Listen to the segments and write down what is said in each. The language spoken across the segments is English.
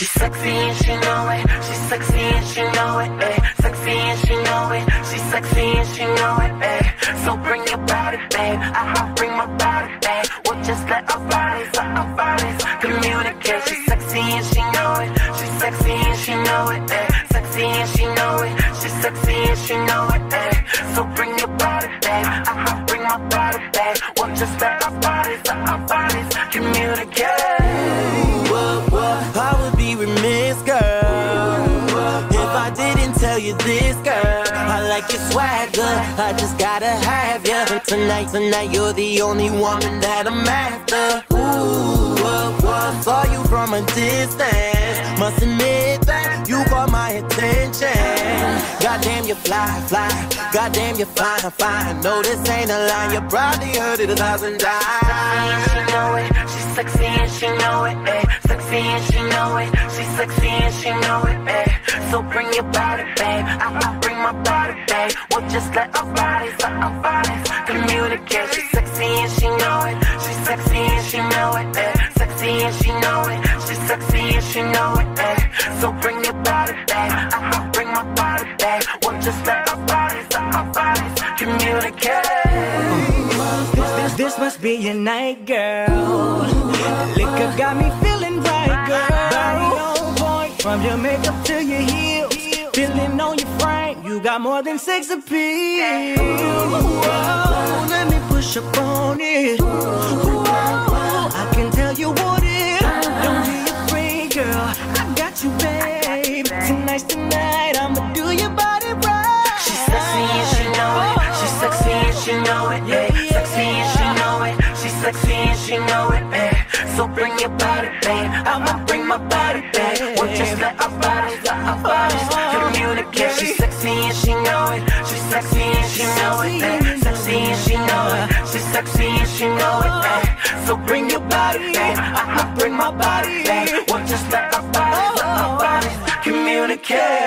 She's sexy and she know it. She's sexy and she know it. Eh. Sexy and she know it. She's sexy and she know it. Eh. So bring your body, babe. Just let our bodies, let our bodies communicate. I would be remiss, girl, if I didn't tell you this, girl. I like your swagger, I just gotta have. And tonight, tonight, you're the only woman that I'm after. Ooh, what, what? Saw you from a distance. Goddamn, you fly, fly. Goddamn, you fine, fine. No, this ain't a lie. You probably heard it a thousand times. she know it. She's sexy and she know it. Eh. Sexy and she know it. She's sexy and she know it. Eh. So bring your body, babe. I, I bring my body, babe. We'll just let our bodies, our bodies communicate. Just our bodies, our bodies communicate. This, must be your night, girl. Liquor got me feeling right, girl. Body on point, from your makeup to your heels. Feeling on your frame, you got more than sex appeal. Whoa, let me push up on it. Know Sexy and she know it. She's sexy and she know it. Yeah. So bring your body, babe. I'ma bring my body, babe. We'll just let our bodies, our bodies communicate. She's sexy and she know it. She's sexy and she know it. Yeah. Sexy and she know it. She's sexy and she know it. Yeah. So bring your body, babe. I'ma bring my body, babe. We'll just let our bodies, our bodies communicate.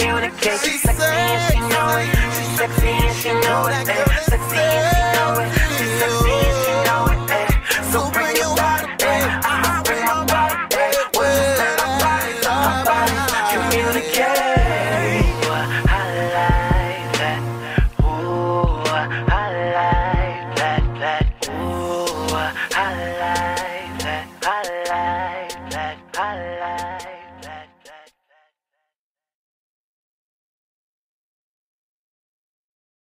Communicate. She's sexy and she know it. She's sexy and she know it. Sexy and she know it. She's sexy and she know it. So bring your body, babe. I bring my body, babe. We'll let our bodies, our bodies communicate.